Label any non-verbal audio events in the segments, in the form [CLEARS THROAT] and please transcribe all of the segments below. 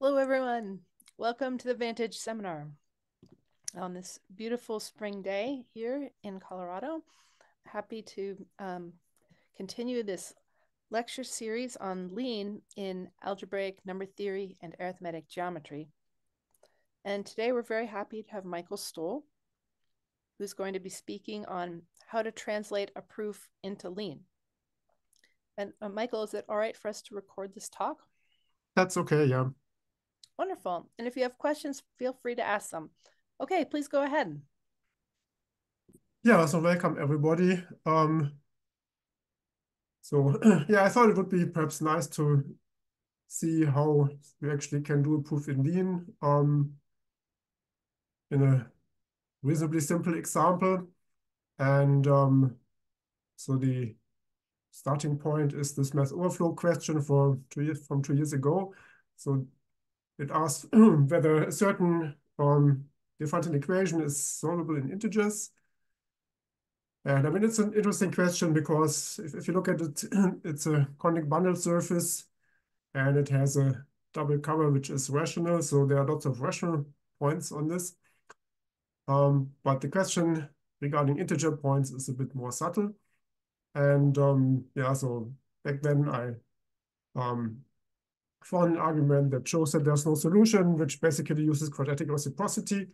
Hello, everyone. Welcome to the Vantage Seminar on this beautiful spring day here in Colorado. Happy to um, continue this lecture series on lean in algebraic number theory and arithmetic geometry. And today we're very happy to have Michael Stoll, who's going to be speaking on how to translate a proof into lean. And uh, Michael, is it all right for us to record this talk? That's okay, yeah. Wonderful. And if you have questions, feel free to ask them. Okay, please go ahead. Yeah, so welcome everybody. Um, so [CLEARS THROAT] yeah, I thought it would be perhaps nice to see how we actually can do a proof in Lean um, in a reasonably simple example. And um, so the starting point is this math overflow question for two years, from two years ago. So it asks [CLEARS THROAT] whether a certain um, differential equation is solvable in integers. And I mean, it's an interesting question because if, if you look at it, [CLEARS THROAT] it's a conic bundle surface and it has a double cover, which is rational. So there are lots of rational points on this. Um, but the question regarding integer points is a bit more subtle. And um, yeah, so back then I um, an argument that shows that there's no solution, which basically uses quadratic reciprocity.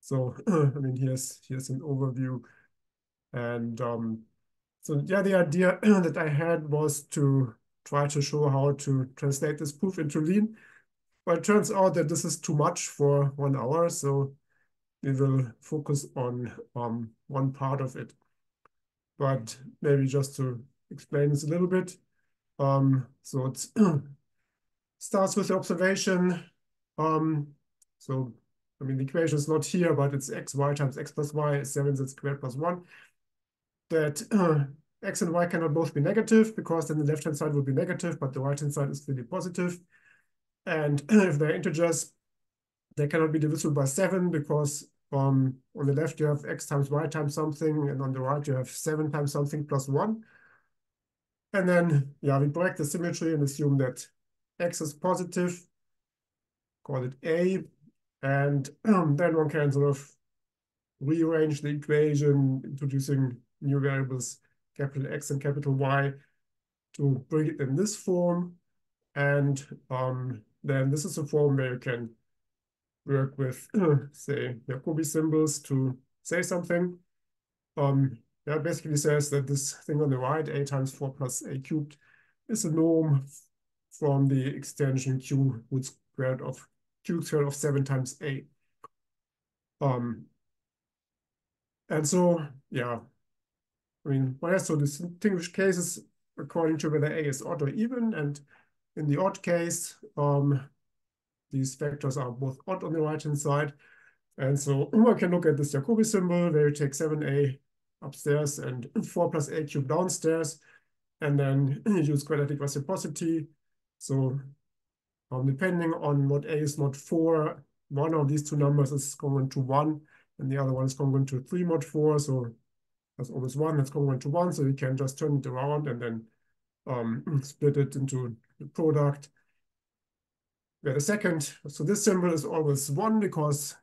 So, [CLEARS THROAT] I mean, here's, here's an overview. And um, so, yeah, the idea [CLEARS THROAT] that I had was to try to show how to translate this proof into Lean. But it turns out that this is too much for one hour. So we will focus on um, one part of it. But maybe just to explain this a little bit. Um, so it's [CLEARS THROAT] starts with the observation. Um, so, I mean, the equation is not here, but it's x, y times x plus y is 7 z squared plus 1. That uh, [CLEARS THROAT] x and y cannot both be negative because then the left-hand side will be negative, but the right-hand side is clearly positive. And [CLEARS THROAT] if they're integers, they cannot be divisible by 7 because um, on the left you have x times y times something, and on the right you have 7 times something plus 1. And then, yeah, we break the symmetry and assume that x is positive, call it A, and [CLEARS THROAT] then one can sort of rearrange the equation, introducing new variables, capital X and capital Y, to bring it in this form. And um, then this is a form where you can work with, [CLEARS THROAT] say, Jacobi symbols to say something. Um, that basically says that this thing on the right, a times 4 plus a cubed, is a norm from the extension q root squared of q squared of 7 times a. Um, and so, yeah, I mean, one has to distinguish cases according to whether a is odd or even. And in the odd case, um, these factors are both odd on the right-hand side. And so [CLEARS THROAT] one can look at this Jacobi symbol where you take 7a upstairs and 4 plus a cubed downstairs, and then [CLEARS THROAT] use quadratic reciprocity so um, depending on what A is not 4, one of these two numbers is congruent to 1, and the other one is congruent to 3 mod 4. So that's always 1 that's congruent to 1. So you can just turn it around and then um, [CLEARS THROAT] split it into the product. Where the second, so this symbol is always 1 because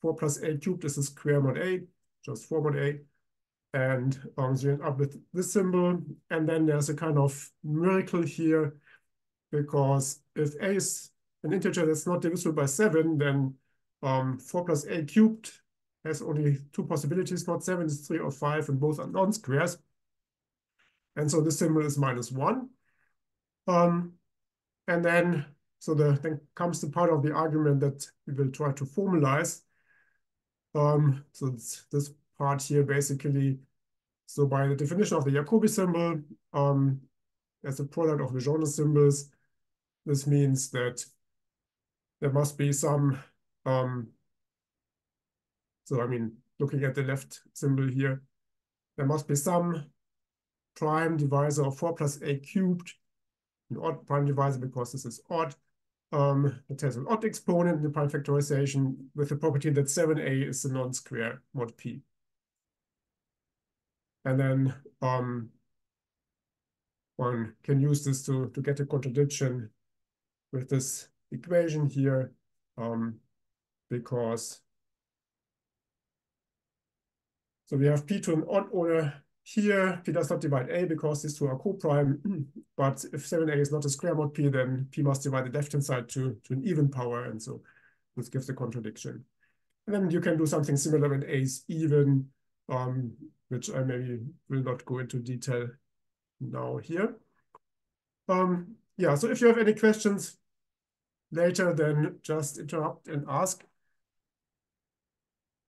4 plus a cubed is a square mod a, just 4 mod a. And um, so you end up with this symbol. And then there's a kind of miracle here because if a is an integer that's not divisible by 7, then um, 4 plus a cubed has only two possibilities, not 7, it's 3 or 5, and both are non-squares. And so the symbol is minus 1. Um, and then, so the, then comes the part of the argument that we will try to formalize. Um, so this part here basically, so by the definition of the Jacobi symbol, um, as a product of Legendre symbols, this means that there must be some, um, so I mean, looking at the left symbol here, there must be some prime divisor of 4 plus a cubed, an odd prime divisor because this is odd. Um, it has an odd exponent in the prime factorization with the property that 7a is a non-square mod p. And then um, one can use this to, to get a contradiction with this equation here um, because so we have P to an odd order here. P does not divide A because these two are co-prime. [CLEARS THROAT] but if 7A is not a square mod P, then P must divide the left-hand side to, to an even power. And so this gives a contradiction. And then you can do something similar when A is even, um, which I maybe will not go into detail now here. Um, yeah, so if you have any questions later, then just interrupt and ask.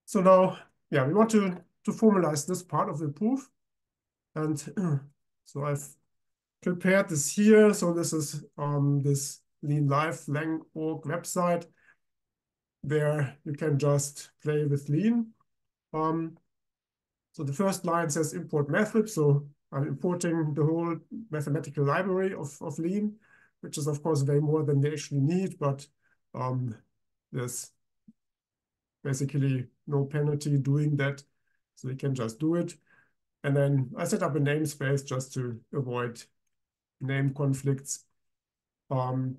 So now, yeah, we want to, to formalize this part of the proof. And [CLEARS THROAT] so I've prepared this here. So this is um, this Lean Life Lang org website There you can just play with Lean. Um, so the first line says import mathlib. So I'm importing the whole mathematical library of, of Lean, which is of course way more than they actually need, but um, there's basically no penalty doing that. So we can just do it. And then I set up a namespace just to avoid name conflicts. Um,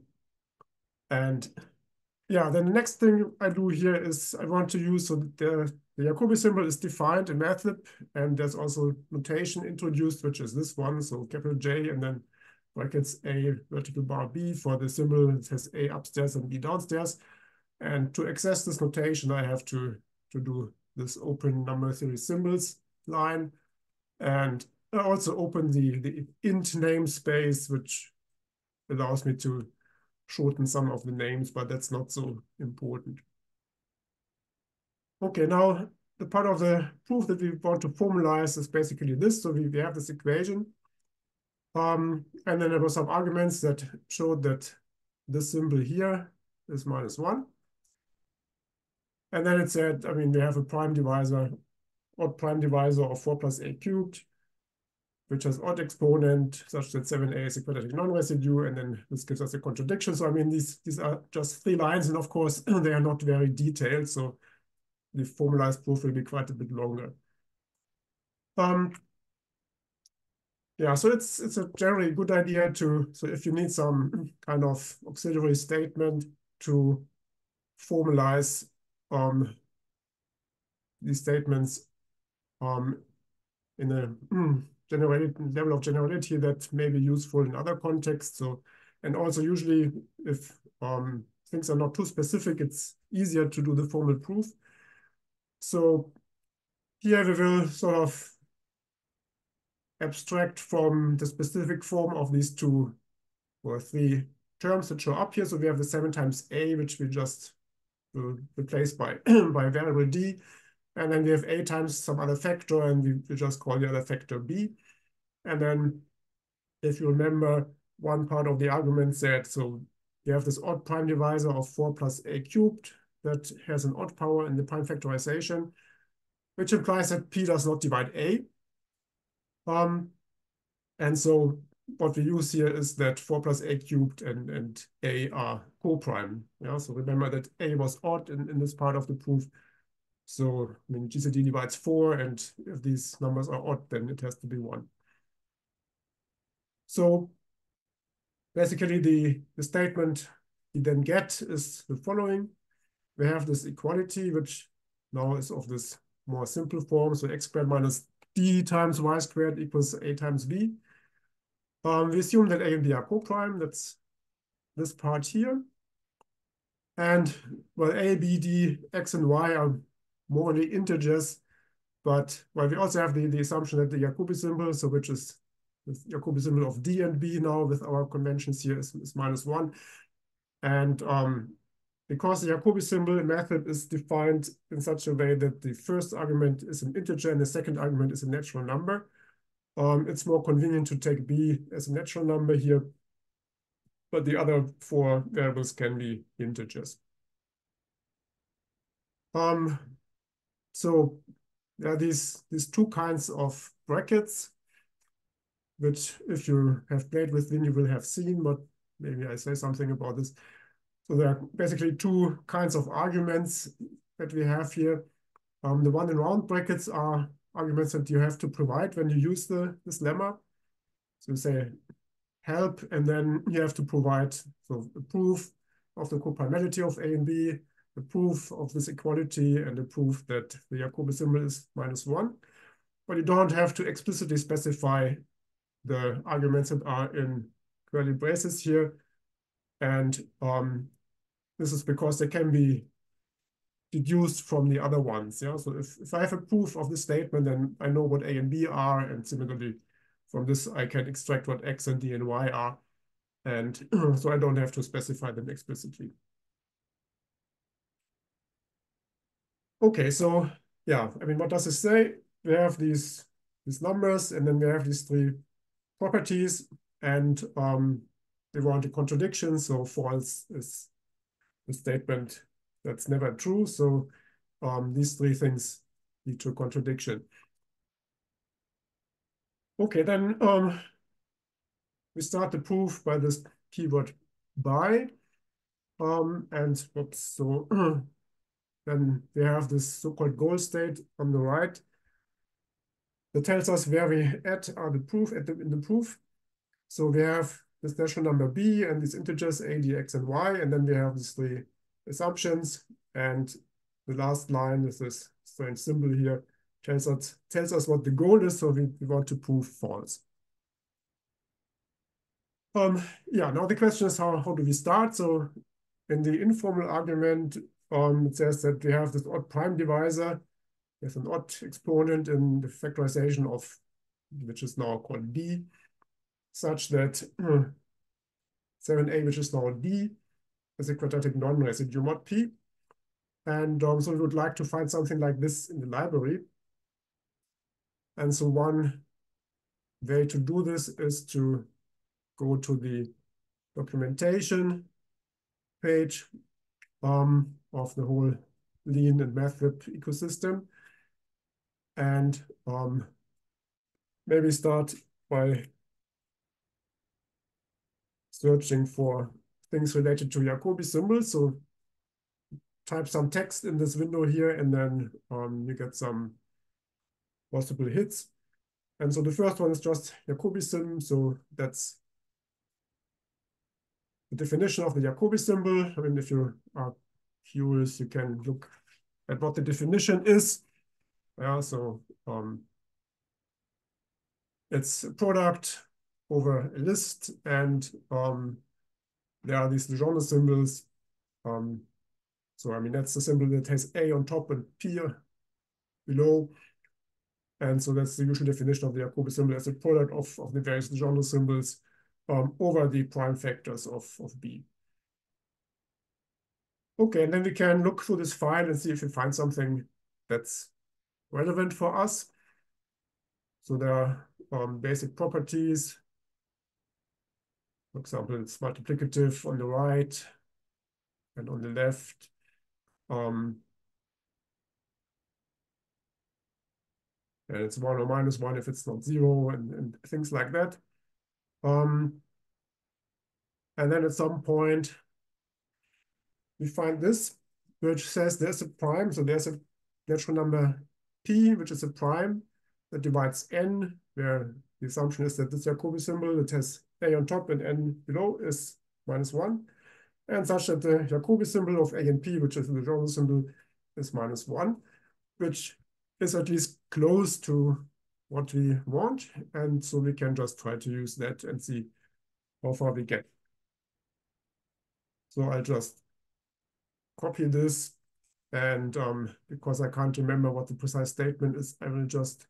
and yeah, then the next thing I do here is I want to use, so the, the Jacobi symbol is defined in Mathlib, and there's also notation introduced, which is this one, so capital J, and then brackets A vertical bar B for the symbol, it says A upstairs and B downstairs. And to access this notation, I have to, to do this open number theory symbols line. And I also open the, the int namespace, which allows me to shorten some of the names, but that's not so important. Okay, now the part of the proof that we want to formalize is basically this. So we, we have this equation. Um, and then there were some arguments that showed that this symbol here is minus one. And then it said, I mean, we have a prime divisor odd prime divisor of 4 plus a cubed, which has odd exponent such that 7a is a quadratic non-residue, and then this gives us a contradiction. So I mean, these, these are just three lines, and of course, [CLEARS THROAT] they are not very detailed, so the formalized proof will be quite a bit longer. Um, yeah, so it's it's a generally good idea to, so if you need some [CLEARS THROAT] kind of auxiliary statement to formalize um, these statements um, in a [CLEARS THROAT] generated level of generality that may be useful in other contexts. So, and also usually if um, things are not too specific, it's easier to do the formal proof. So here we will sort of abstract from the specific form of these two or three terms that show up here. So we have the seven times a, which we just replace by, [CLEARS THROAT] by variable d. And then we have a times some other factor, and we, we just call the other factor b. And then if you remember, one part of the argument said, so you have this odd prime divisor of 4 plus a cubed that has an odd power in the prime factorization, which implies that p does not divide a. Um, and so what we use here is that 4 plus a cubed and, and a are co-prime. Yeah, so remember that a was odd in, in this part of the proof. So, I mean, GCD divides four, and if these numbers are odd, then it has to be one. So basically the, the statement you then get is the following. We have this equality, which now is of this more simple form. So x squared minus d times y squared equals a times b. Um, we assume that a and b are co-prime. That's this part here. And well, a, b, d, x, and y are morally integers, but well, we also have the, the assumption that the Jacobi symbol, so which is Jacobi symbol of D and B now with our conventions here is, is minus one. And um, because the Jacobi symbol method is defined in such a way that the first argument is an integer and the second argument is a natural number, um, it's more convenient to take B as a natural number here, but the other four variables can be integers. Um, so there are these, these two kinds of brackets, which if you have played with Lean, you will have seen, but maybe I say something about this. So there are basically two kinds of arguments that we have here. Um, the one in round brackets are arguments that you have to provide when you use the this lemma. So you say help, and then you have to provide so a proof of the coprimality of A and B, the proof of this equality, and the proof that the Jacobi symbol is minus one. But you don't have to explicitly specify the arguments that are in curly braces here. And um, this is because they can be deduced from the other ones. Yeah. So if, if I have a proof of the statement, then I know what A and B are. And similarly, from this, I can extract what X and D and Y are. And [CLEARS THROAT] so I don't have to specify them explicitly. Okay, so yeah, I mean, what does it say? We have these, these numbers, and then we have these three properties, and um, they want a contradiction. So false is the statement that's never true. So um, these three things lead to a contradiction. Okay, then um, we start the proof by this keyword by. Um, and oops, so [CLEARS THROAT] then we have this so-called goal state on the right that tells us where we at are the proof at the, in the proof. So we have this natural number b and these integers a, d, x, and y, and then we have these three assumptions. And the last line is this strange symbol here tells us tells us what the goal is. So we, we want to prove false. Um, yeah, now the question is how, how do we start? So in the informal argument, um, it says that we have this odd prime divisor with an odd exponent in the factorization of, which is now called D, such that [CLEARS THROAT] 7a, which is now D, is a quadratic non-residue mod P. And um, so we would like to find something like this in the library. And so one way to do this is to go to the documentation page um, of the whole Lean and Mathlib ecosystem. And um, maybe start by searching for things related to Jacobi symbols. So type some text in this window here, and then um, you get some possible hits. And so the first one is just jacobiSym. So that's the definition of the Jacobi symbol. I mean, if you are curious, you can look at what the definition is. Yeah, so um, it's a product over a list, and um, there are these Legendre symbols. Um, so I mean, that's the symbol that has A on top and P below. And so that's the usual definition of the Jacobi symbol as a product of, of the various Legendre symbols um, over the prime factors of, of B. Okay, and then we can look through this file and see if we find something that's relevant for us. So there are um, basic properties. For example, it's multiplicative on the right and on the left. Um, and it's one or minus one if it's not zero and, and things like that. Um, and then at some point, we find this, which says there's a prime. So there's a natural number p, which is a prime that divides n, where the assumption is that this Jacobi symbol that has a on top and n below is minus one, and such that the Jacobi symbol of a and p, which is the Legendre symbol, is minus one, which is at least close to what we want. And so we can just try to use that and see how far we get. So I'll just copy this and um, because I can't remember what the precise statement is, I will just,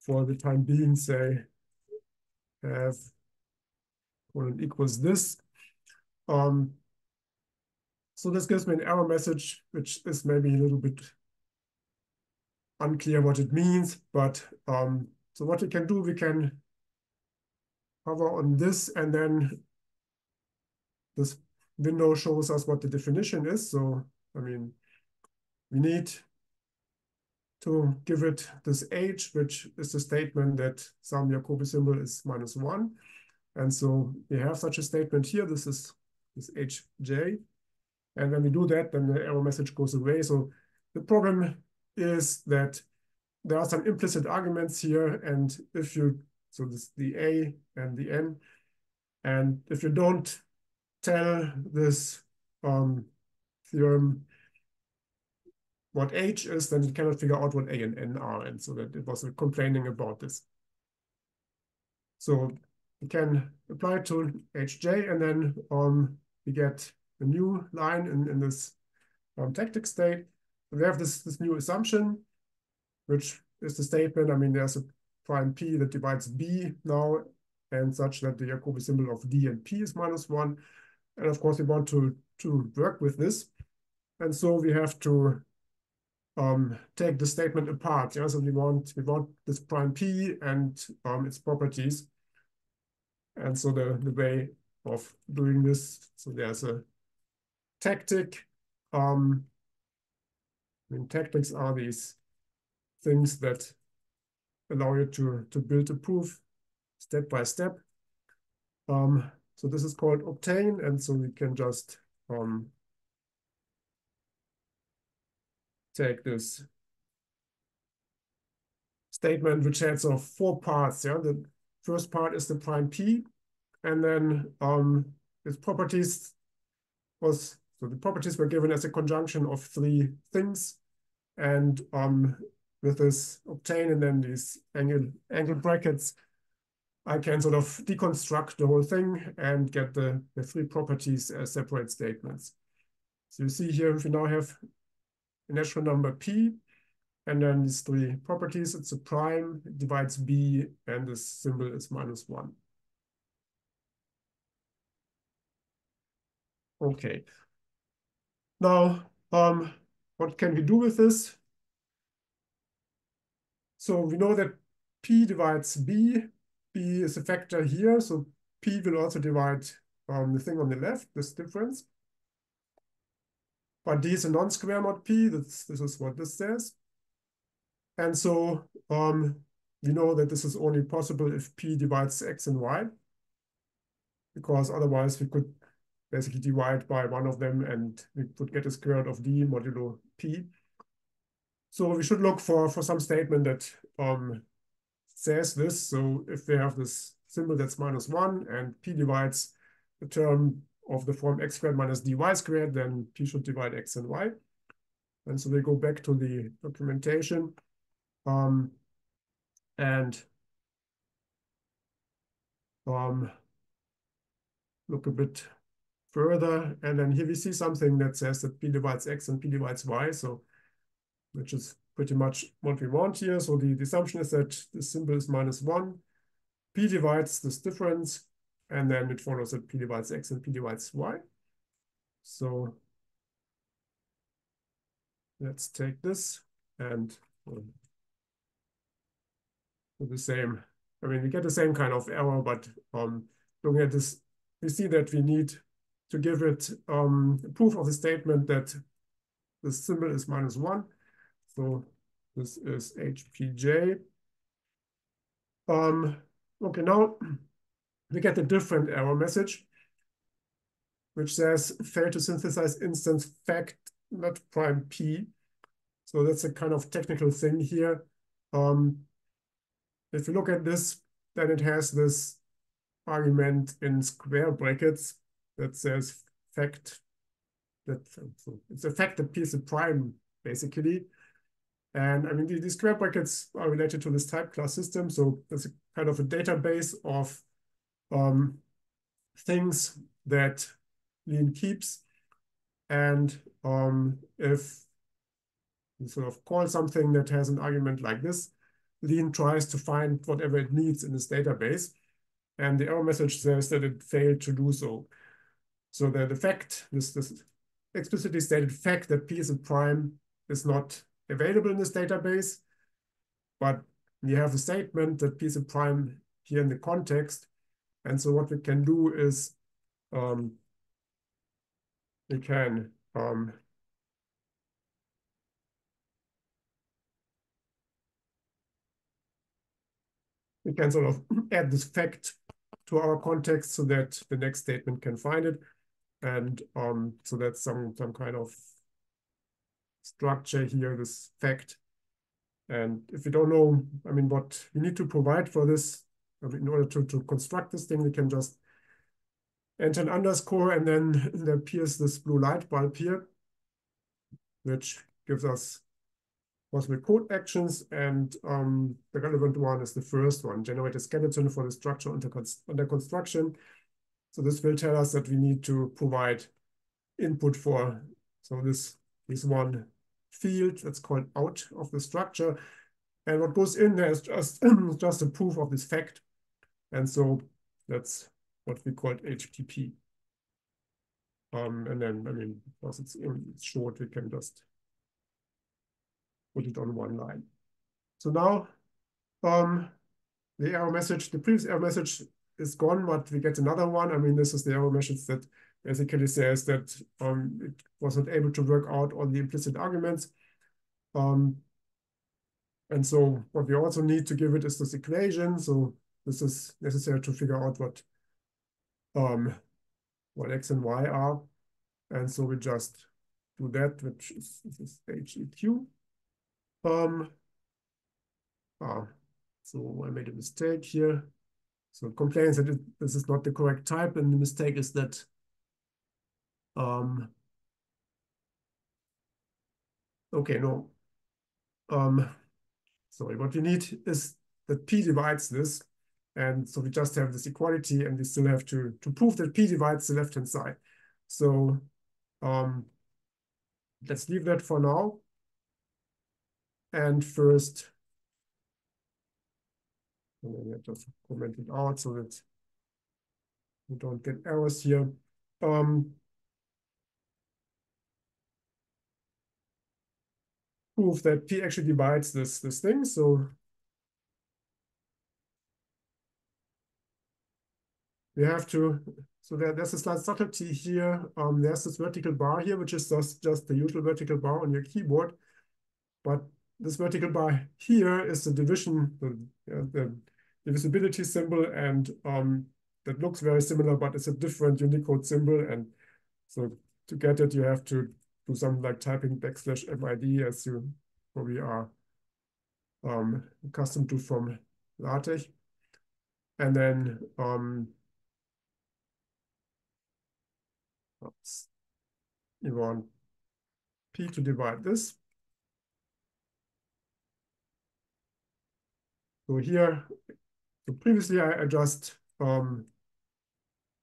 for the time being, say have colon equals this. Um, so this gives me an error message, which is maybe a little bit unclear what it means, but um, so what we can do, we can hover on this and then this window shows us what the definition is. So, I mean, we need to give it this h, which is the statement that some Jacobi symbol is minus one. And so we have such a statement here. This is this hj. And when we do that, then the error message goes away. So the problem is that there are some implicit arguments here. And if you, so this the a and the n, and if you don't tell this um, theorem what H is, then it cannot figure out what A and N are. And so that it was complaining about this. So we can apply to Hj and then um, we get a new line in, in this um, tactic state. We have this, this new assumption, which is the statement. I mean, there's a prime P that divides B now and such that the Jacobi symbol of D and P is minus one. And of course, we want to, to work with this. And so we have to um, take the statement apart. Yeah? So we want, we want this prime P and um, its properties. And so the, the way of doing this, so there's a tactic. Um, I mean, tactics are these things that allow you to, to build a proof step by step. Um, so this is called obtain, and so we can just um, take this statement, which has four parts. Yeah, the first part is the prime p, and then um, its properties was so the properties were given as a conjunction of three things, and um, with this obtain and then these angle angle brackets, I can sort of deconstruct the whole thing and get the, the three properties as separate statements. So you see here, we now have a natural number p, and then these three properties, it's a prime, it divides b, and the symbol is minus one. Okay. Now, um, what can we do with this? So we know that p divides b. b is a factor here, so p will also divide um, the thing on the left, this difference. But d is a non-square mod p. That's, this is what this says. And so um, we know that this is only possible if p divides x and y, because otherwise we could basically divide by one of them and we could get a square root of d modulo p. So we should look for, for some statement that um, says this. So if they have this symbol that's minus one and p divides the term of the form x squared minus dy squared, then p should divide x and y. And so they go back to the documentation um, and um, look a bit further. And then here we see something that says that p divides x and p divides y. So which is pretty much what we want here. So the, the assumption is that the symbol is minus one. p divides this difference and then it follows that p divides x and p divides y. So let's take this and um, the same. I mean, we get the same kind of error, but um, looking at this, we see that we need to give it um, proof of the statement that the symbol is minus one. So this is HPJ. Um, okay, now [CLEARS THROAT] we get a different error message, which says fail to synthesize instance fact, not prime P. So that's a kind of technical thing here. Um, if you look at this, then it has this argument in square brackets that says fact that it's a fact that P is a prime, basically. And I mean, these square brackets are related to this type class system. So there's a kind of a database of um, things that Lean keeps. And um, if you sort of call something that has an argument like this, Lean tries to find whatever it needs in this database. And the error message says that it failed to do so. So the, the fact, this, this explicitly stated fact that P is a prime is not available in this database, but we have a statement that P a prime here in the context, and so what we can do is um, we can um, we can sort of [CLEARS THROAT] add this fact to our context so that the next statement can find it. And um, so that's some, some kind of structure here, this fact. And if you don't know, I mean, what we need to provide for this, in order to, to construct this thing, we can just enter an underscore, and then there appears this blue light bulb here, which gives us possible code actions. And um, the relevant one is the first one, generate a skeleton for the structure under, under construction. So this will tell us that we need to provide input for so this, this one field that's called out of the structure. And what goes in there is just, [CLEARS THROAT] just a proof of this fact. And so that's what we call HPP. Um, and then, I mean, because it's, it's short, we can just put it on one line. So now um, the error message, the previous error message is gone, but we get another one. I mean, this is the error message that basically says that um, it was not able to work out all the implicit arguments. Um, and so what we also need to give it is this equation. So this is necessary to figure out what um, what x and y are. And so we just do that, which is, this is HEQ. Um, ah, so I made a mistake here. So it complains that it, this is not the correct type, and the mistake is that um, okay, no. Um, sorry, what we need is that P divides this. And so we just have this equality and we still have to, to prove that P divides the left-hand side. So um, let's leave that for now. And first, and then I just comment it out so that we don't get errors here. Um, prove that P actually divides this, this thing. So we have to, so there, there's a slight subtlety here. Um, there's this vertical bar here, which is just, just the usual vertical bar on your keyboard. But this vertical bar here is the division, the, the divisibility symbol, and um, that looks very similar, but it's a different Unicode symbol. And so to get it, you have to do something like typing backslash MID as you probably are um, accustomed to from LaTeX. And then um, oops, you want P to divide this. So here, so previously I, I just um,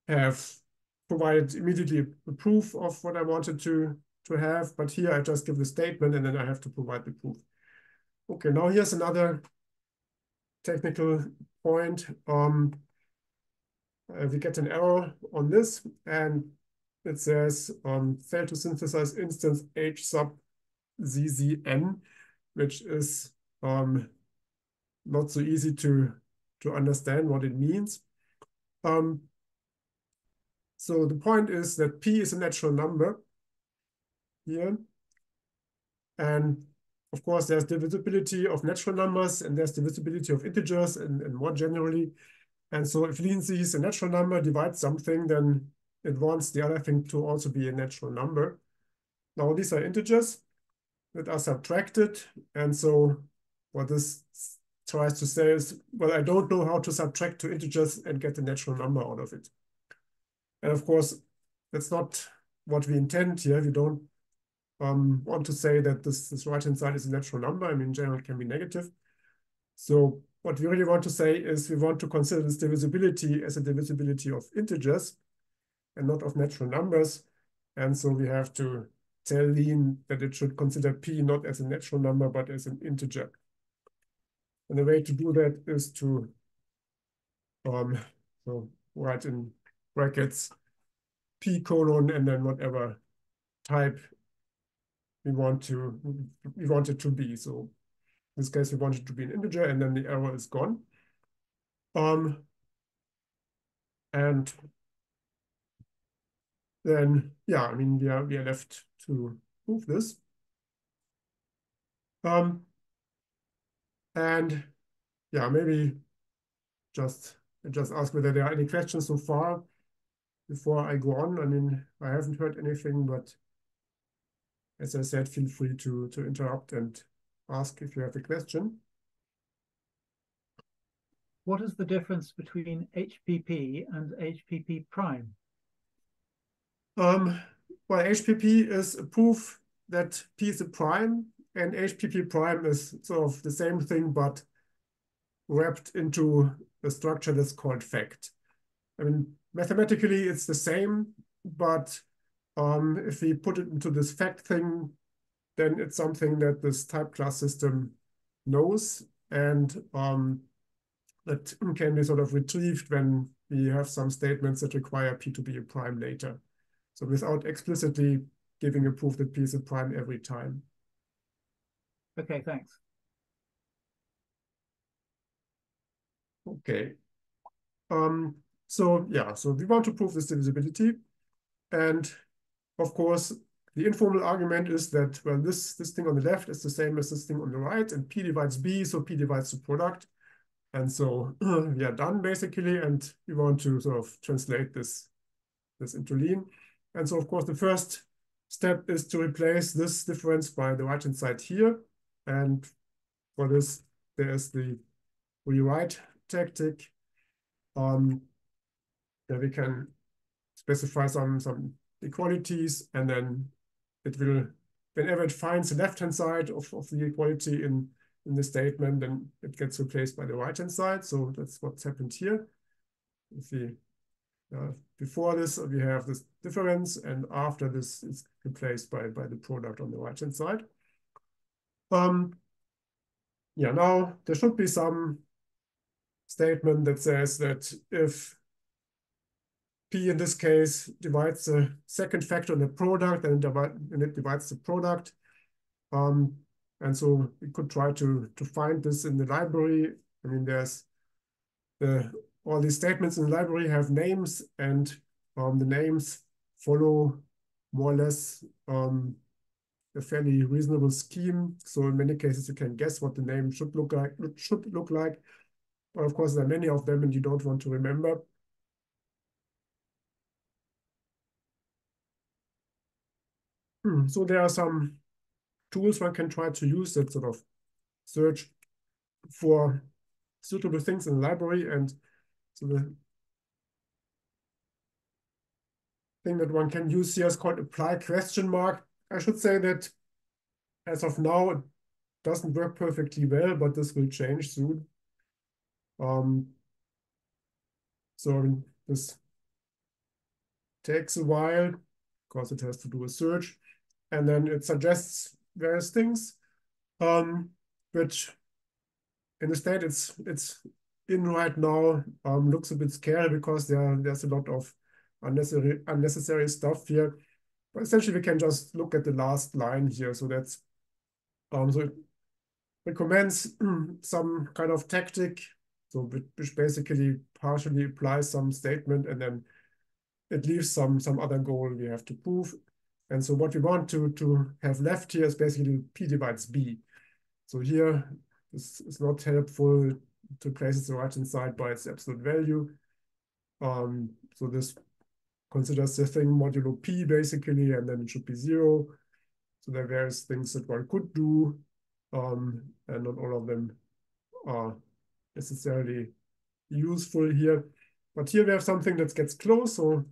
have provided immediately a proof of what I wanted to to have, but here I just give the statement and then I have to provide the proof. Okay, now here's another technical point. Um, uh, we get an error on this and it says um, fail to synthesize instance H sub ZZN, which is um, not so easy to, to understand what it means. Um, so the point is that P is a natural number here. And of course, there's divisibility of natural numbers and there's divisibility of integers and, and more generally. And so if Lean sees is a natural number divides something, then it wants the other thing to also be a natural number. Now these are integers that are subtracted. And so what this tries to say is, well, I don't know how to subtract two integers and get a natural number out of it. And of course, that's not what we intend here. We don't um, want to say that this, this right-hand side is a natural number. I mean, in general, it can be negative. So what we really want to say is we want to consider this divisibility as a divisibility of integers and not of natural numbers. And so we have to tell Lean that it should consider P not as a natural number, but as an integer. And the way to do that is to um, so write in brackets P colon and then whatever type we want to we want it to be. So in this case, we want it to be an integer, and then the error is gone. Um, and then yeah, I mean we are we are left to prove this. Um, and yeah, maybe just just ask whether there are any questions so far before I go on. I mean, I haven't heard anything, but as I said, feel free to, to interrupt and ask if you have a question. What is the difference between HPP and HPP prime? Um, well, HPP is a proof that P is a prime, and HPP prime is sort of the same thing, but wrapped into a structure that's called fact. I mean, mathematically, it's the same, but um, if we put it into this fact thing, then it's something that this type class system knows and um, that can be sort of retrieved when we have some statements that require P to be a prime later. So without explicitly giving a proof that P is a prime every time. Okay, thanks. Okay. Um, so yeah, so we want to prove this divisibility. And of course, the informal argument is that, well, this, this thing on the left is the same as this thing on the right, and P divides B, so P divides the product. And so [CLEARS THROAT] we are done basically, and we want to sort of translate this, this into Lean. And so of course, the first step is to replace this difference by the right-hand side here. And for this, there's the rewrite tactic. Um, that we can specify some, some equalities, and then it will, whenever it finds the left-hand side of, of the equality in, in the statement, then it gets replaced by the right-hand side. So that's what's happened here. If uh, before this, we have this difference, and after this, it's replaced by, by the product on the right-hand side. Um, yeah, now there should be some statement that says that if P in this case divides the second factor in the product and, and it divides the product. Um, and so we could try to, to find this in the library. I mean, there's the, all these statements in the library have names and um, the names follow more or less um, a fairly reasonable scheme. So in many cases, you can guess what the name should look like. Should look like. But of course, there are many of them and you don't want to remember. [CLEARS THROAT] so there are some tools one can try to use that sort of search for suitable things in the library. And so the thing that one can use here is called apply question mark. I should say that as of now, it doesn't work perfectly well, but this will change soon. Um, so this takes a while because it has to do a search and then it suggests various things, um, which in the state it's it's in right now um, looks a bit scary because there there's a lot of unnecessary unnecessary stuff here. But essentially, we can just look at the last line here. So that's um, so it recommends [CLEARS THROAT] some kind of tactic, so which basically partially applies some statement and then it leaves some some other goal we have to prove. And so what we want to, to have left here is basically P divides B. So here, is not helpful to place it the right-hand side by its absolute value. Um, so this considers the thing modulo P basically, and then it should be zero. So there are various things that one could do, um, and not all of them are necessarily useful here. But here we have something that gets close. So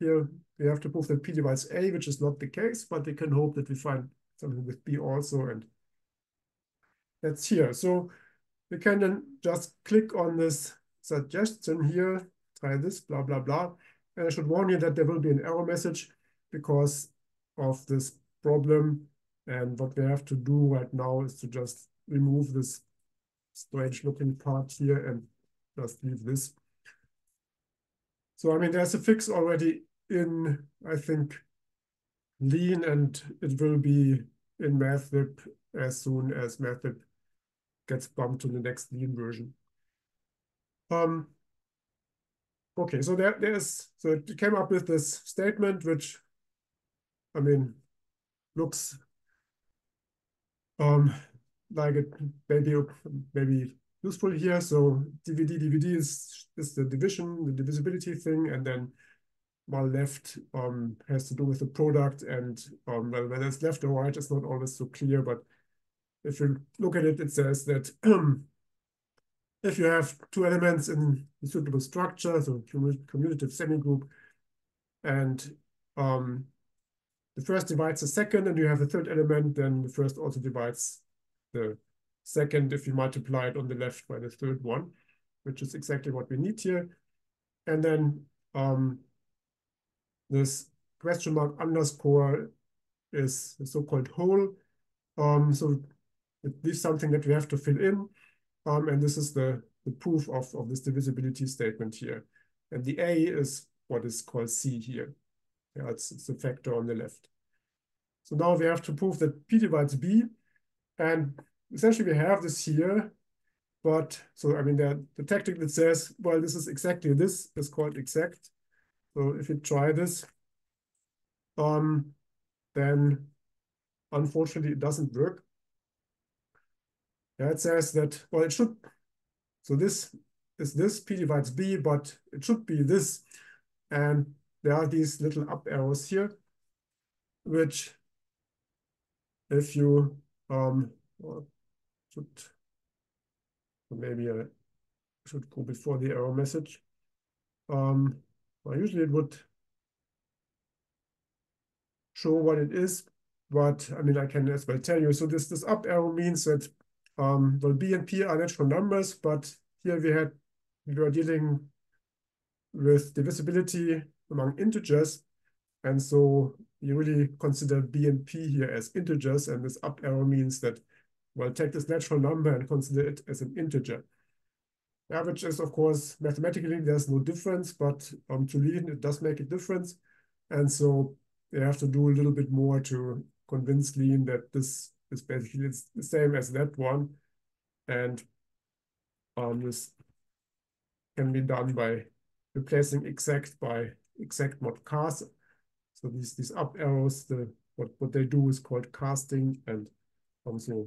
here we have to prove that P divides A, which is not the case, but we can hope that we find something with B also, and that's here. So we can then just click on this suggestion here, try this, blah, blah, blah. And I should warn you that there will be an error message because of this problem. And what we have to do right now is to just remove this strange looking part here and just leave this. So, I mean, there's a fix already in, I think, Lean, and it will be in MathLib as soon as MathLib gets bumped to the next Lean version. Um, okay, so there, there's, so it came up with this statement, which, I mean, looks um, like it maybe maybe useful here. So DVD, DVD is, is the division, the divisibility thing, and then while left um, has to do with the product and um, well, whether it's left or right is not always so clear, but if you look at it, it says that [CLEARS THROAT] if you have two elements in a suitable structure, so commutative semigroup, and um, the first divides the second and you have a third element, then the first also divides the second if you multiply it on the left by the third one, which is exactly what we need here. And then um, this question mark underscore is the so-called hole. Um, so this is something that we have to fill in. Um, and this is the, the proof of, of this divisibility statement here. And the A is what is called C here. Yeah, it's, it's the factor on the left. So now we have to prove that P divides B. And essentially we have this here. But so, I mean, the, the tactic that says, well, this is exactly this is called exact. So if you try this, um, then unfortunately it doesn't work. Yeah, it says that, well, it should, so this is this, P divides B, but it should be this. And there are these little up arrows here, which if you um, should maybe I should go before the error message. Um, well, usually it would show what it is, but I mean, I can as well tell you. So this, this up arrow means that, um, well, B and P are natural numbers, but here we had, we were dealing with divisibility among integers. And so you really consider B and P here as integers, and this up arrow means that, well, take this natural number and consider it as an integer. Yeah, which is, of course, mathematically, there's no difference, but um, to Lean, it does make a difference. And so they have to do a little bit more to convince Lean that this is basically it's the same as that one. And um, this can be done by replacing exact by exact mod cast. So these these up arrows, the what what they do is called casting, and also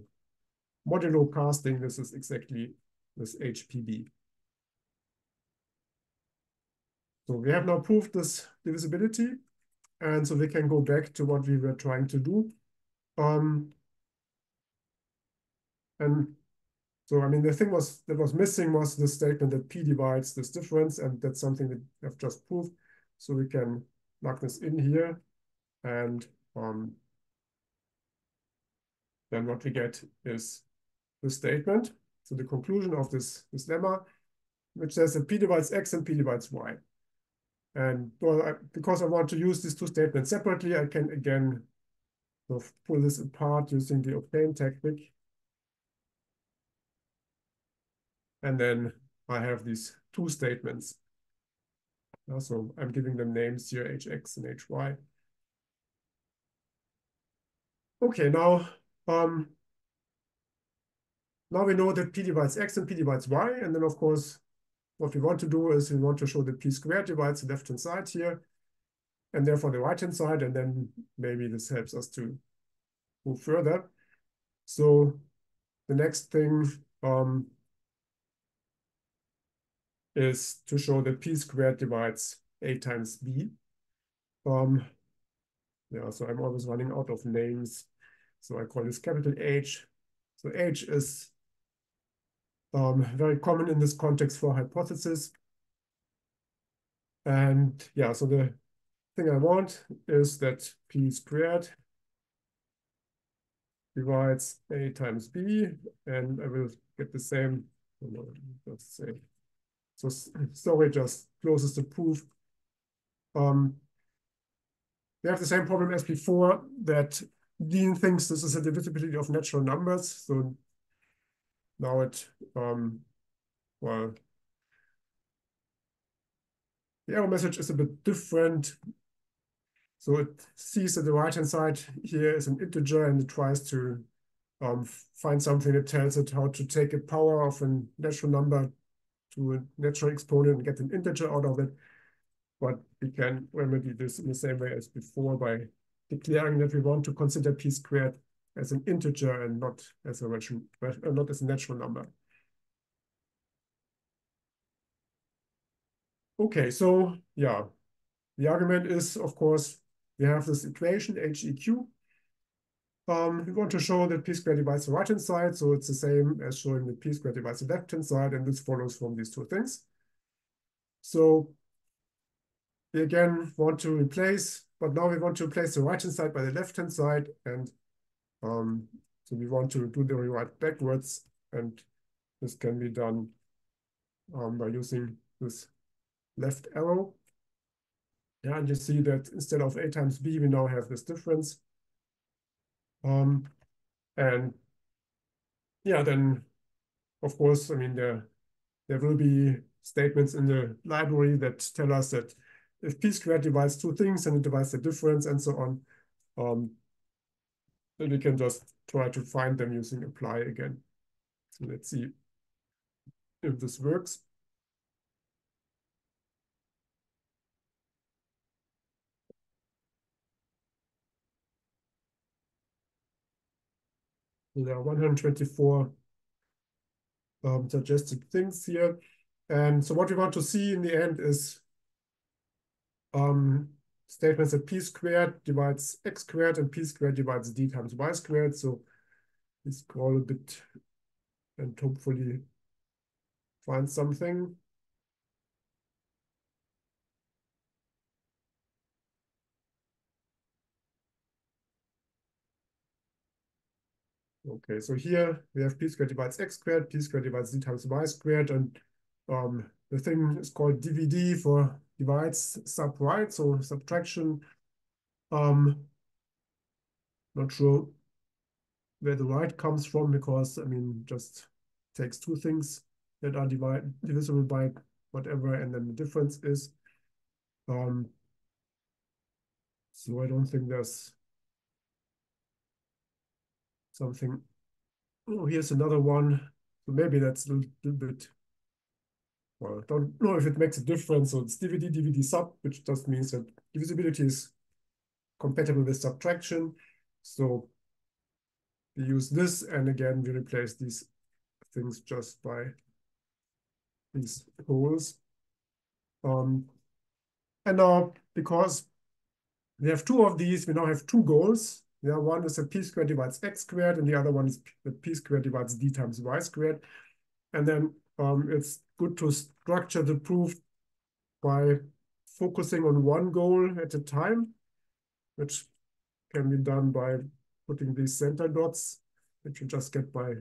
modulo casting. This is exactly this HPB. So we have now proved this divisibility. And so we can go back to what we were trying to do. Um, and so, I mean, the thing was that was missing was the statement that P divides this difference, and that's something that we have just proved. So we can plug this in here, and um, then what we get is the statement. So the conclusion of this, this lemma, which says that P divides X and P divides Y. And well, because I want to use these two statements separately, I can again sort of pull this apart using the obtain technique. And then I have these two statements. so I'm giving them names here, hx and hy. Okay, now, um, now we know that p divides x and p divides y. And then, of course, what we want to do is we want to show that p squared divides the left-hand side here, and therefore the right-hand side, and then maybe this helps us to move further. So the next thing um, is to show that p squared divides a times b. Um, yeah, so I'm always running out of names. So I call this capital H. So H is um, very common in this context for hypothesis. And yeah, so the thing I want is that p squared divides a times b, and I will get the same, let's say. So sorry, just closes the proof. Um, we have the same problem as before that Lean thinks this is a divisibility of natural numbers. So now it, um, well, the error message is a bit different. So it sees that the right-hand side here is an integer and it tries to um, find something that tells it how to take a power of a natural number to a natural exponent and get an integer out of it. But we can remedy this in the same way as before by declaring that we want to consider p squared as an integer and not as a natural, uh, not as a natural number. Okay, so yeah, the argument is, of course, we have this equation HEQ. Um, we want to show that p squared divides the right-hand side, so it's the same as showing that p squared divides the left-hand side, and this follows from these two things. So we again want to replace, but now we want to replace the right-hand side by the left-hand side. And um, so we want to do the rewrite backwards. And this can be done um, by using this left arrow. Yeah, and you see that instead of a times b, we now have this difference. Um, and yeah, then of course, I mean, there, there will be statements in the library that tell us that if p squared divides two things and it divides the difference and so on, um, then we can just try to find them using apply again. So let's see if this works. there are 124 um, suggested things here. And so what we want to see in the end is um, statements that p squared divides x squared and p squared divides d times y squared. So we scroll a bit and hopefully find something. Okay, so here we have p squared divides x squared, p squared divides d times y squared, and um, the thing is called DVD for divides sub right, so subtraction. Um, not sure where the right comes from because I mean just takes two things that are divide divisible by whatever, and then the difference is. Um, so I don't think there's something. Oh, here's another one. So maybe that's a little, little bit, well, I don't know if it makes a difference. So it's DVD, DVD sub, which just means that divisibility is compatible with subtraction. So we use this, and again, we replace these things just by these holes. Um, and now, because we have two of these, we now have two goals. Yeah, one is that p squared divides x squared, and the other one is that p squared divides d times y squared. And then um, it's good to structure the proof by focusing on one goal at a time, which can be done by putting these center dots, which you just get by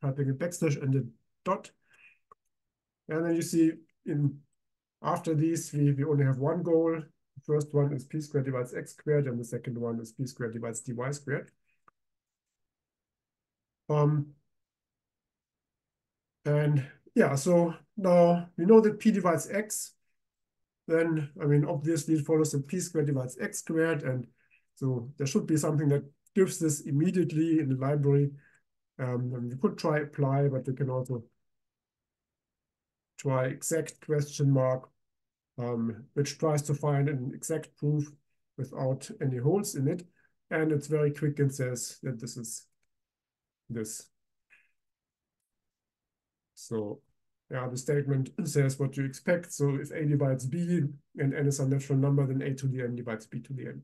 typing a backslash and a dot. And then you see in after these, we, we only have one goal, the first one is p squared divides x squared, and the second one is p squared divides dy squared. Um, and yeah, so now we know that p divides x. Then, I mean, obviously it follows that p squared divides x squared. And so there should be something that gives this immediately in the library. Um, and we could try apply, but you can also try exact question mark um, which tries to find an exact proof without any holes in it. And it's very quick and says that this is this. So yeah, the statement says what you expect. So if A divides B and N is a natural number, then A to the N divides B to the N.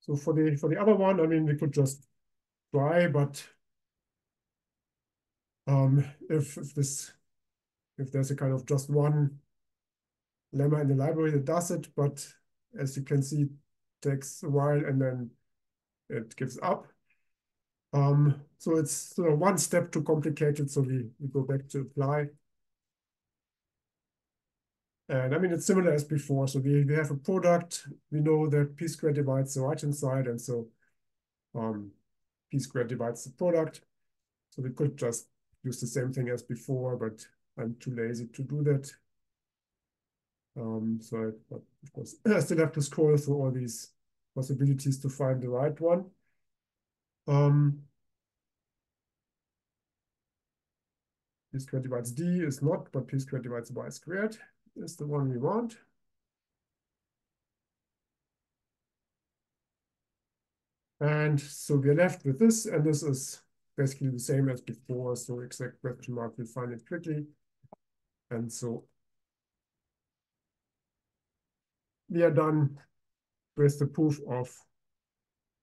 So for the for the other one, I mean, we could just try, but um, if, if this if there's a kind of just one lemma in the library that does it, but as you can see, it takes a while and then it gives up. Um, so it's sort of one step too complicated, so we, we go back to apply. And I mean, it's similar as before. So we, we have a product. We know that p squared divides the right-hand side, and so um, p squared divides the product. So we could just use the same thing as before, but I'm too lazy to do that. Um, so I, of course, [CLEARS THROAT] I still have to scroll through all these possibilities to find the right one. Um, p squared divides d is not, but p squared divides y squared is the one we want. And so we're left with this, and this is basically the same as before. So exact question mark, we'll find it quickly. And so we are done with the proof of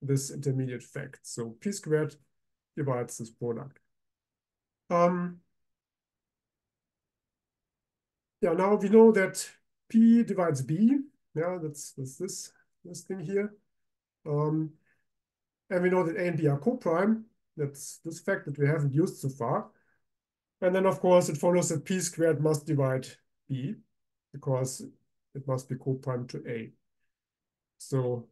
this intermediate fact. So p squared divides this product. Um, yeah, now we know that P divides B. Yeah, that's, that's this, this thing here. Um, and we know that A and B are co-prime. That's this fact that we haven't used so far. And then, of course, it follows that P squared must divide B because it must be co-prime to A. So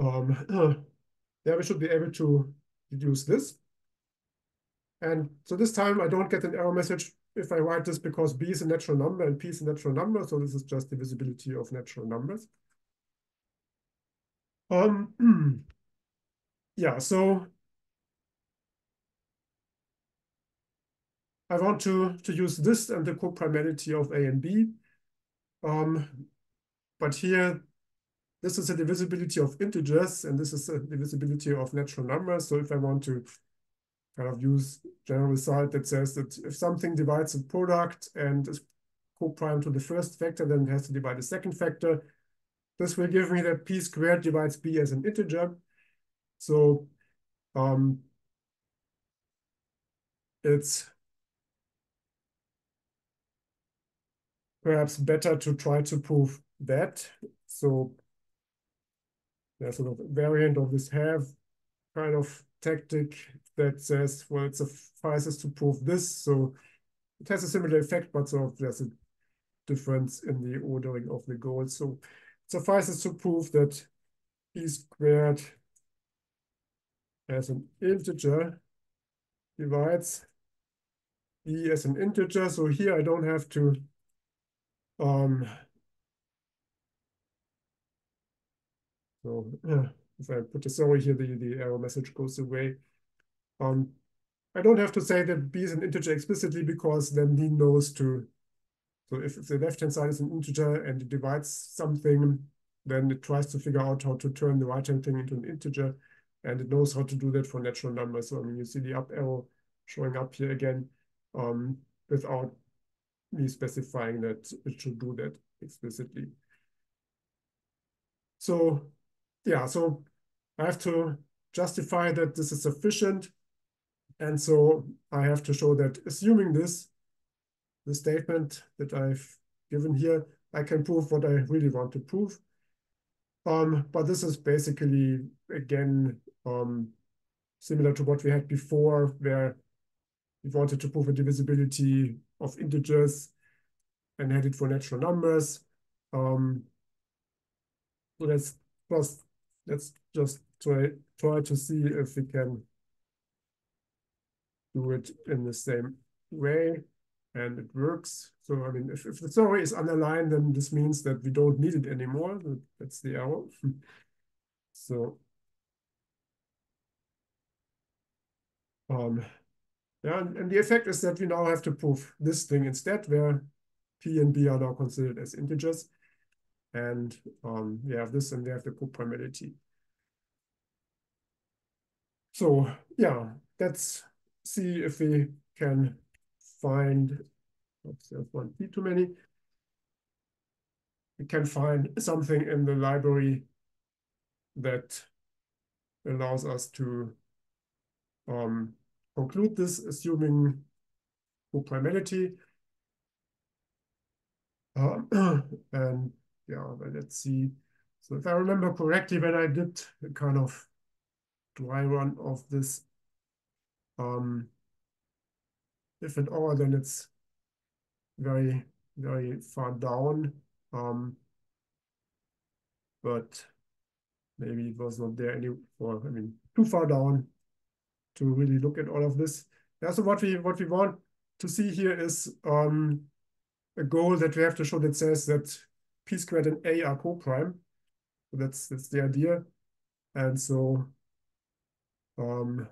um, [CLEARS THROAT] there we should be able to deduce this. And so this time I don't get an error message if I write this because B is a natural number and P is a natural number. So this is just divisibility of natural numbers. Um, [CLEARS THROAT] yeah, so I want to, to use this and the coprimality of A and B. Um, but here, this is a divisibility of integers, and this is a divisibility of natural numbers. So if I want to kind of use general result that says that if something divides a product and is co-prime to the first factor, then it has to divide the second factor. This will give me that p squared divides b as an integer. So um, it's perhaps better to try to prove that. So there's sort of variant of this have kind of tactic that says, well, it suffices to prove this. So it has a similar effect, but sort of there's a difference in the ordering of the goals. So it suffices to prove that p squared as an integer divides e as an integer. So here I don't have to um, so if I put a sorry here, the, the error message goes away. Um, I don't have to say that b is an integer explicitly because then d knows to, so if, if the left-hand side is an integer and it divides something, then it tries to figure out how to turn the right-hand thing into an integer, and it knows how to do that for natural numbers. So I mean, you see the up arrow showing up here again um, without me specifying that it should do that explicitly. So yeah, so I have to justify that this is sufficient. And so I have to show that assuming this, the statement that I've given here, I can prove what I really want to prove. Um, but this is basically, again, um, similar to what we had before, where we wanted to prove a divisibility of integers and had it for natural numbers. Um, so let's first let's just try try to see if we can do it in the same way and it works. So I mean, if, if the story is underlined, then this means that we don't need it anymore. That's the error. [LAUGHS] so um, yeah, and, and the effect is that we now have to prove this thing instead, where p and b are now considered as integers. And um, we have this and we have the coprimality. So yeah, let's see if we can find, oops, there's one p too many. We can find something in the library that allows us to um, conclude this, assuming coprimality. Uh, [CLEARS THROAT] and yeah, but let's see. So if I remember correctly, when I did a kind of dry run of this, um, if at all, then it's very, very far down. Um, but maybe it was not there anymore. I mean, too far down to really look at all of this. Yeah, so what we what we want to see here is um, a goal that we have to show that says that p squared and a are co-prime. That's that's the idea. And so um,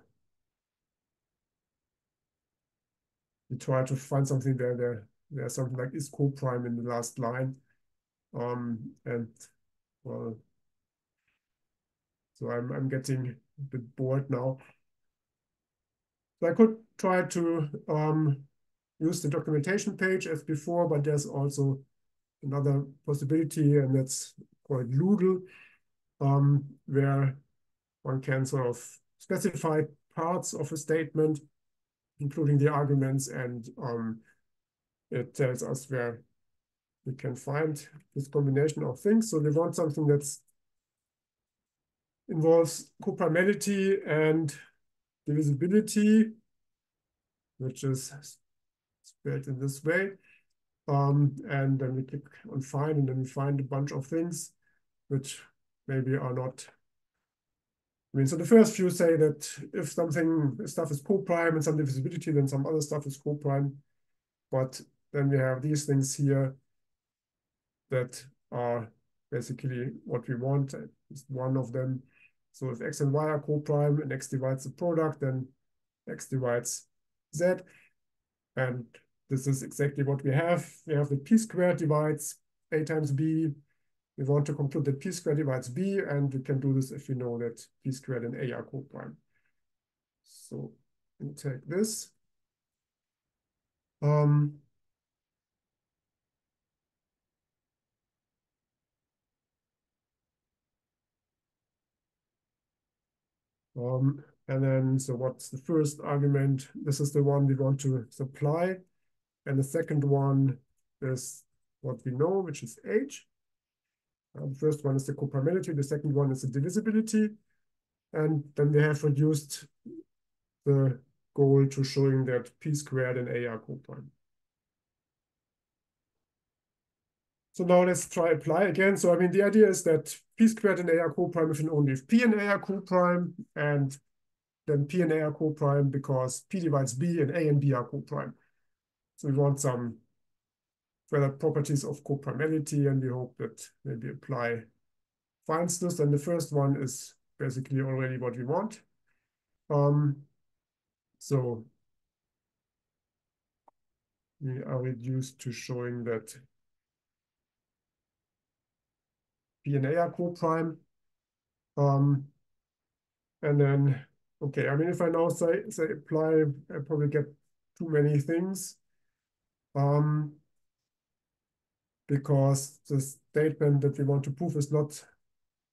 we try to find something there. There, there's something like is co-prime in the last line. Um, and well, so I'm I'm getting a bit bored now. So I could try to um, use the documentation page as before, but there's also another possibility, and that's called Loogle. um, where one can sort of specify parts of a statement, including the arguments, and um, it tells us where we can find this combination of things. So we want something that's involves coprimality and divisibility, which is spelled in this way. Um, and then we click on find, and then we find a bunch of things which maybe are not. I mean, so the first few say that if something stuff is coprime and some divisibility, then some other stuff is coprime. But then we have these things here that are basically what we want. Is one of them. So if x and y are coprime and x divides the product, then x divides z. And this is exactly what we have. We have the p squared divides a times b. We want to conclude that p squared divides b, and we can do this if we know that p squared and a are coprime. So we take this. Um, Um, and then, so what's the first argument? This is the one we want to supply. And the second one is what we know, which is H. Uh, the first one is the coprimality. The second one is the divisibility. And then we have reduced the goal to showing that P squared and A are coprime. So now let's try apply again. So I mean, the idea is that P squared and A are coprime if and only if P and A are coprime, and then P and A are coprime because P divides B and A and B are coprime. So we want some further properties of coprimality, and we hope that maybe apply finds this. And the first one is basically already what we want. Um, so we are reduced to showing that P and A are coprime. Um, and then, okay, I mean, if I now say, say apply, I probably get too many things. Um, because the statement that we want to prove is not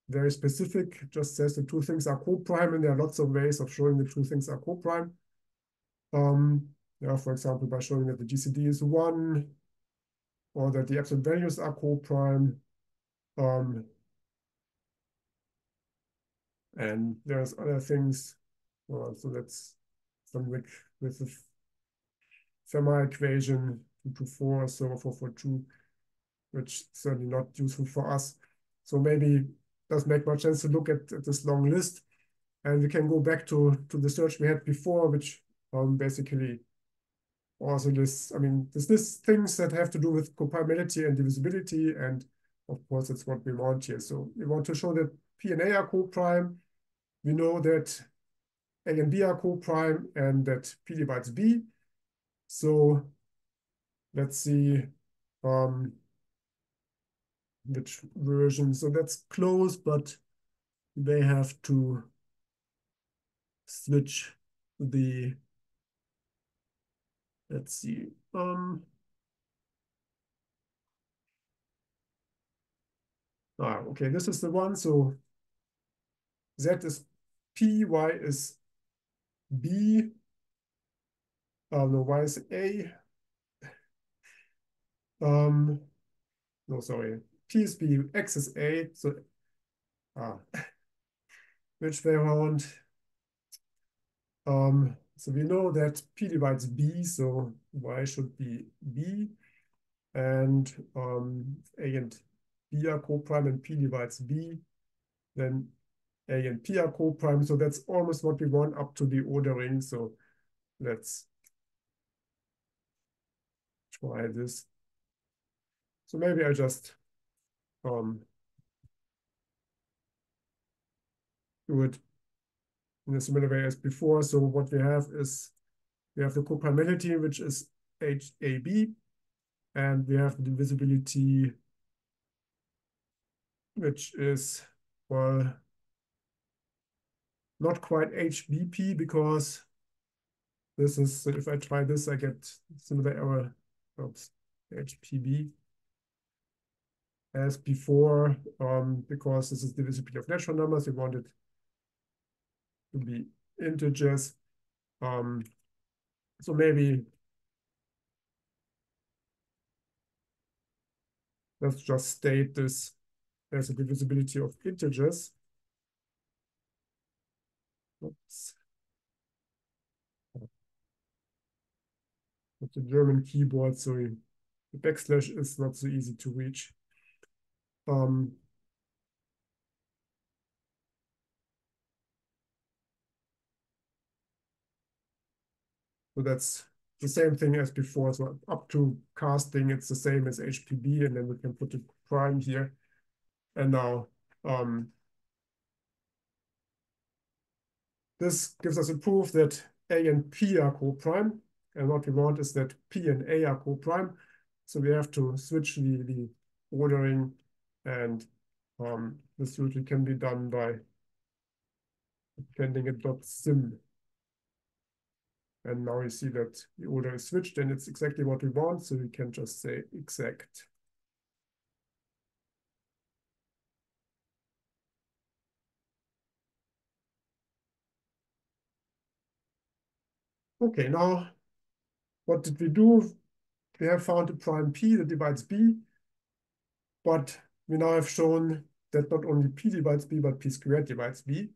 very specific, it just says the two things are coprime, and there are lots of ways of showing the two things are coprime. Um, yeah, for example, by showing that the GCD is one, or that the absolute values are coprime, um, and there's other things. Well, so that's something like with the Fermat equation, 2 to 4, so 4 for 2, which is certainly not useful for us. So maybe it does make much sense to look at, at, this long list. And we can go back to, to the search we had before, which um, basically also lists, I mean, this lists things that have to do with coprimality and divisibility. And of course, that's what we want here. So we want to show that P and A are coprime. We know that A and B are coprime and that P divides B. So let's see um, which version. So that's close, but they have to switch the, let's see, um, ah, okay, this is the one. So Z is P, Y is B, uh, no, is A. Um, no, sorry, P is B, X is A, so, ah, [LAUGHS] which way around? Um, so we know that P divides B, so Y should be B, and um, A and B are coprime and P divides B, then a and P are co-prime. So that's almost what we want up to the ordering. So let's try this. So maybe I just um, do it in a similar way as before. So what we have is we have the coprimality, which is HAB, and we have the divisibility, which is, well, not quite HBP because this is, if I try this, I get similar error, oops, HPB. as before, um, because this is divisibility of natural numbers, we want it to be integers. Um, so maybe let's just state this as a divisibility of integers. Oops. With the German keyboard, so the backslash is not so easy to reach. Um, so that's the same thing as before. So up to casting, it's the same as HPB, and then we can put a prime here. And now um, this gives us a proof that A and P are co-prime. And what we want is that P and A are co-prime. So we have to switch the, the ordering and um, this usually can be done by appending a dot symm. And now you see that the order is switched and it's exactly what we want. So we can just say exact. Okay, now what did we do? We have found a prime P that divides B, but we now have shown that not only P divides B, but P squared divides B.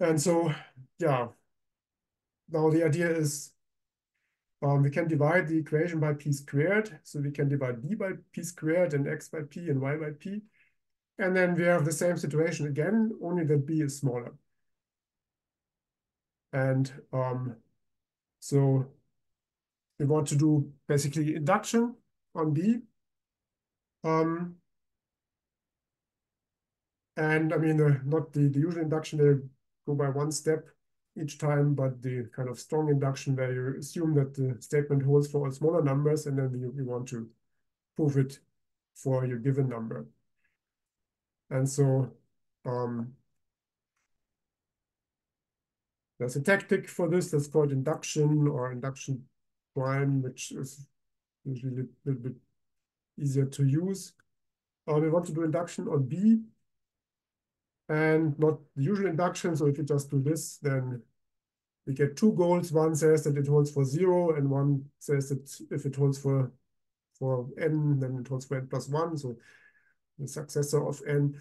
And so, yeah, now the idea is um, we can divide the equation by P squared. So we can divide B by P squared and X by P and Y by P. And then we have the same situation again, only that B is smaller. And um, so we want to do basically induction on B. Um, and I mean, uh, not the, the usual induction, they go by one step each time, but the kind of strong induction where you assume that the statement holds for all smaller numbers, and then we, we want to prove it for your given number. And so um, there's a tactic for this that's called induction or induction prime, which is usually a little bit easier to use. Uh, we want to do induction on B and not the usual induction. So if you just do this, then we get two goals. One says that it holds for zero, and one says that if it holds for for n, then it holds for n plus one. So the successor of n.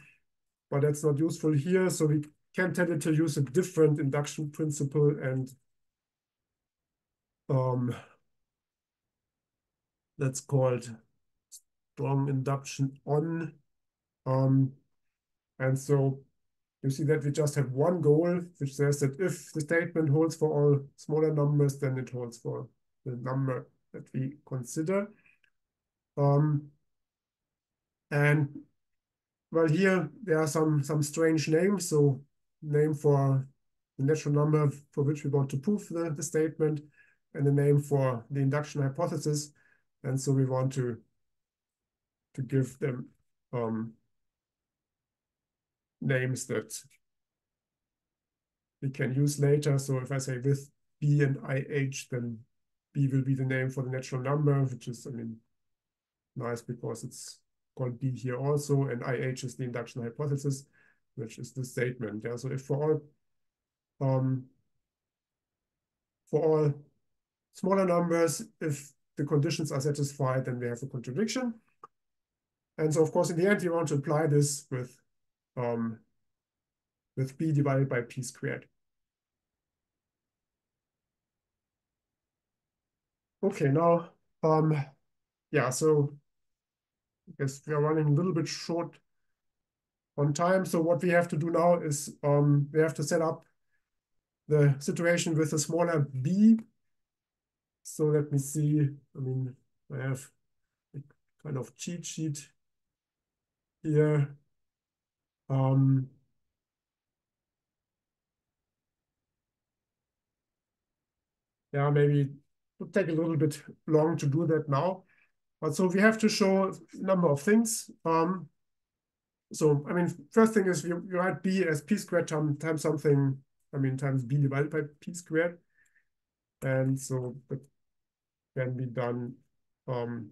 But that's not useful here. So we can it to use a different induction principle and um, that's called strong induction on. Um, and so you see that we just have one goal, which says that if the statement holds for all smaller numbers, then it holds for the number that we consider. Um, and well, here there are some, some strange names. So name for the natural number for which we want to prove the, the statement, and the name for the induction hypothesis. And so we want to, to give them um, names that we can use later. So if I say with B and IH, then B will be the name for the natural number, which is, I mean, nice because it's called B here also, and IH is the induction hypothesis, which is the statement. Yeah, so if for all um, for all smaller numbers, if the conditions are satisfied, then we have a contradiction. And so, of course, in the end, you want to apply this with, um, with b divided by p squared. Okay, now, um, yeah, so I guess we are running a little bit short on time. So what we have to do now is um, we have to set up the situation with a smaller b so let me see. I mean, I have a kind of cheat sheet here. Um, yeah, maybe it would take a little bit long to do that now. But so we have to show a number of things. Um, so, I mean, first thing is you, you write b as p squared times, times something, I mean, times b divided by p squared. And so it can be done um,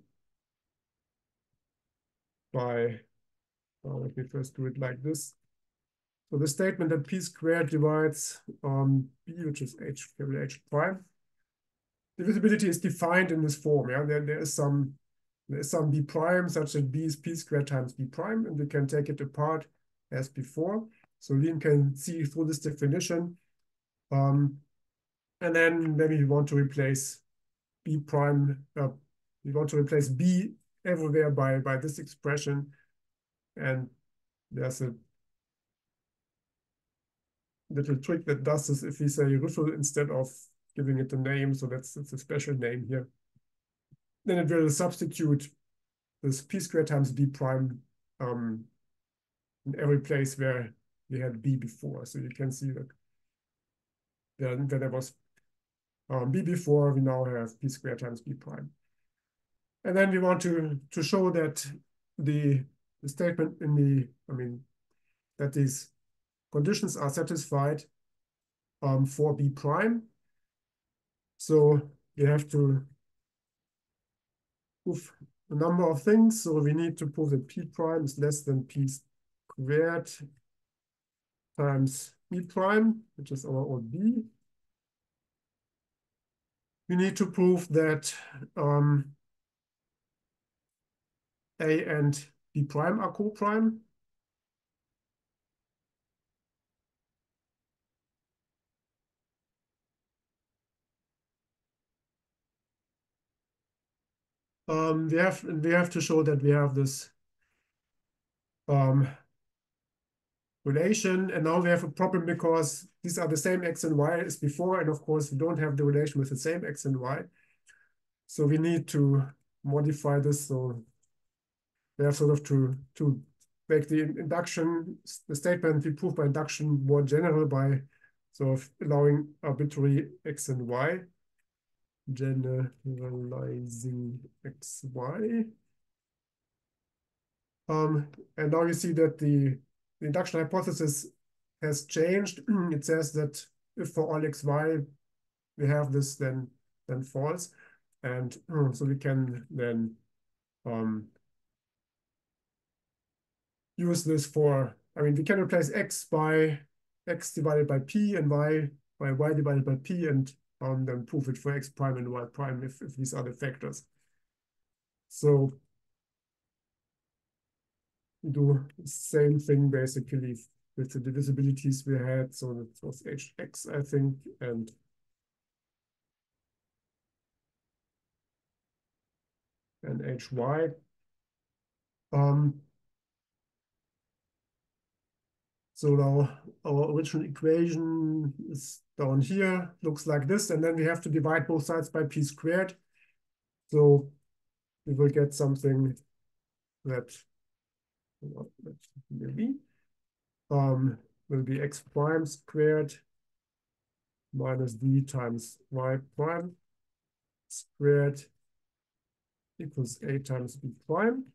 by, uh, let me first do it like this. So the statement that p squared divides um, b, which is h H prime. Divisibility is defined in this form. Yeah, there, there is some some b prime such that b is p squared times b prime, and we can take it apart as before. So Lean can see through this definition. Um, and then maybe we want to replace b prime. Uh, we want to replace b everywhere by by this expression, and there's a little trick that does this if we say rfl instead of giving it a name. So that's, that's a special name here. Then it will substitute this p squared times b prime um, in every place where we had b before. So you can see that then there was um, b before, we now have p squared times b prime. And then we want to, to show that the, the statement in the, I mean, that these conditions are satisfied um, for B prime. So we have to prove a number of things. So we need to prove that P prime is less than P squared times B prime, which is our old B. We need to prove that um, A and B prime are co-prime. Um, we have we have to show that we have this um, relation, and now we have a problem because these are the same x and y as before, and of course we don't have the relation with the same x and y. So we need to modify this. So we have sort of to to make the induction the statement we prove by induction more general by sort of allowing arbitrary x and y generalizing xy. Um, and now you see that the, the induction hypothesis has changed. [CLEARS THROAT] it says that if for all xy we have this, then then false. And [CLEARS THROAT] so we can then um, use this for, I mean, we can replace x by x divided by p and y by y divided by p and um, then prove it for x prime and y prime if, if these are the factors. So do the same thing basically with the divisibilities we had. So it was hx, I think, and and hy. Um, So now our original equation is down here, looks like this, and then we have to divide both sides by p squared. So we will get something that, maybe um, will be x prime squared minus d times y prime squared equals a times b prime.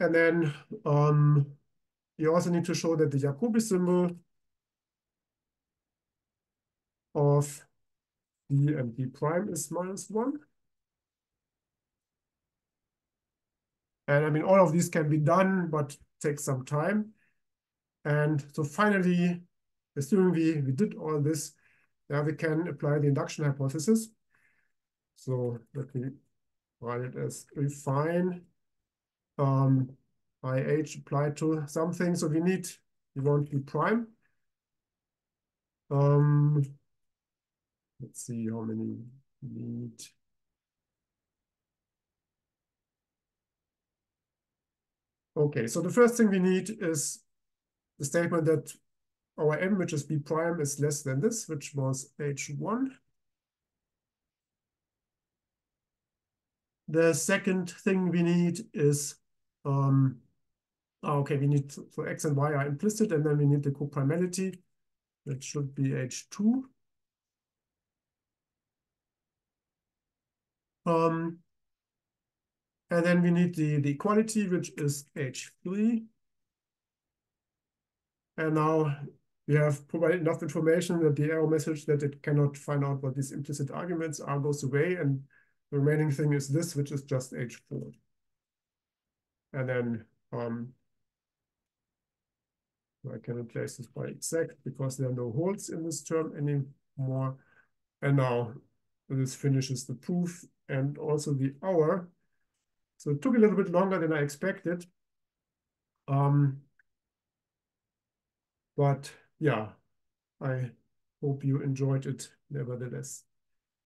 And then um, you also need to show that the Jacobi symbol of B and B prime is minus one. And I mean, all of these can be done, but take some time. And so finally, assuming we, we did all this, now we can apply the induction hypothesis. So let me write it as refine um, IH applied to something. So we need, we want B prime. Um, let's see how many we need. Okay, so the first thing we need is the statement that our m, which is b prime, is less than this, which was h1. The second thing we need is um, oh, okay, we need, so x and y are implicit, and then we need the coprimality. That should be H2. Um, and then we need the, the equality, which is H3. And now we have provided enough information that the error message that it cannot find out what these implicit arguments are goes away. And the remaining thing is this, which is just H4. And then um, I can replace this by exact because there are no holes in this term anymore. And now this finishes the proof and also the hour. So it took a little bit longer than I expected. Um, but yeah, I hope you enjoyed it nevertheless.